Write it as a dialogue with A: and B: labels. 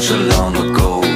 A: such a long ago.